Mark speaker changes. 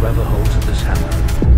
Speaker 1: whoever holds this hammer.